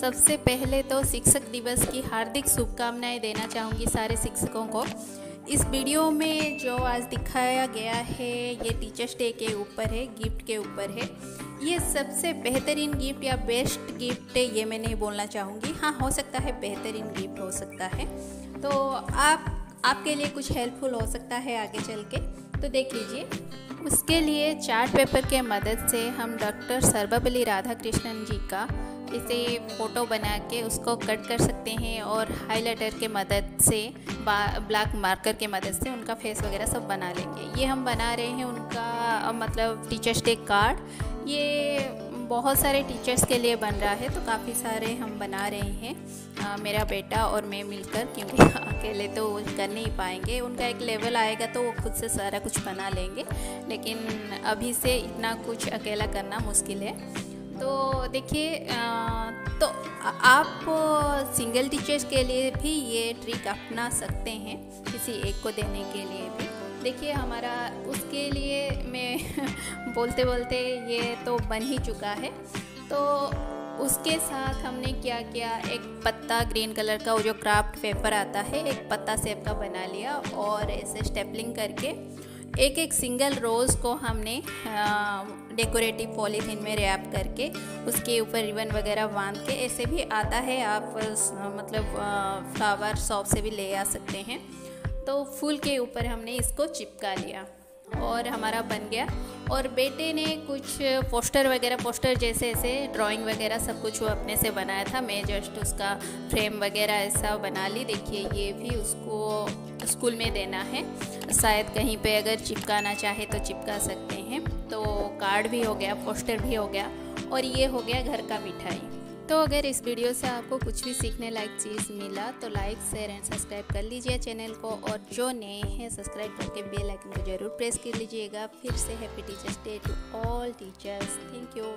सबसे पहले तो शिक्षक दिवस की हार्दिक शुभकामनाएँ देना चाहूँगी सारे शिक्षकों को। इस वीडियो में जो आज दिखाया गया है, ये टीचर्स डे के ऊपर है गिफ्ट के ऊपर है। ये सबसे बेहतरीन गिफ्ट या बेस्ट गिफ्ट ये मैं नहीं बोलना चाहूँगी। हाँ हो सकता है बेहतरीन गिफ्ट हो सकता है। तो आप, आपके लिए कुछ हेल्पफुल हो सकता है आगे चल के। तो देख लीजिए। उसके लिए चार्ट पेपर के मदद से हम डॉक्टर सर्वपल्ली राधाकृष्णन जी का इसे फ़ोटो बना के उसको कट कर सकते हैं और हाइलाइटर के मदद से ब्लैक मार्कर के मदद से उनका फेस वगैरह सब बना लेंगे। ये हम बना रहे हैं उनका मतलब टीचर्स डे कार्ड। ये बहुत सारे टीचर्स के लिए बन रहा है तो काफ़ी सारे हम बना रहे हैं आ, मेरा बेटा और मैं मिलकर क्योंकि अकेले तो कर नहीं पाएँगे। उनका एक लेवल आएगा तो वो खुद से सारा कुछ बना लेंगे लेकिन अभी से इतना कुछ अकेला करना मुश्किल है। तो देखिए तो आप सिंगल टीचर्स के लिए भी ये ट्रिक अपना सकते हैं, किसी एक को देने के लिए भी। देखिए, हमारा उसके लिए मैं बोलते बोलते ये तो बन ही चुका है। तो उसके साथ हमने क्या किया, एक पत्ता ग्रीन कलर का वो जो क्राफ्ट पेपर आता है, एक पत्ता सेप का बना लिया और ऐसे स्टेपलिंग करके एक एक सिंगल रोज़ को हमने डेकोरेटिव पॉलीथीन में रैप करके उसके ऊपर रिबन वगैरह बाँध के ऐसे भी आता है। आप मतलब फ्लावर शॉप से भी ले आ सकते हैं। तो फूल के ऊपर हमने इसको चिपका लिया और हमारा बन गया। और बेटे ने कुछ पोस्टर वगैरह, पोस्टर जैसे ऐसे ड्राइंग वगैरह सब कुछ वो अपने से बनाया था। मैं जस्ट उसका फ्रेम वगैरह ऐसा बना ली। देखिए, ये भी उसको स्कूल में देना है। शायद कहीं पे अगर चिपकाना चाहे तो चिपका सकते हैं। तो कार्ड भी हो गया, पोस्टर भी हो गया और ये हो गया घर का मिठाई। तो अगर इस वीडियो से आपको कुछ भी सीखने लायक चीज़ मिला तो लाइक, शेयर एंड सब्सक्राइब कर लीजिए चैनल को और जो नए हैं सब्सक्राइब करके बेल आइकन को ज़रूर प्रेस कर लीजिएगा। फिर से happy teachers day to all teachers. Thank you.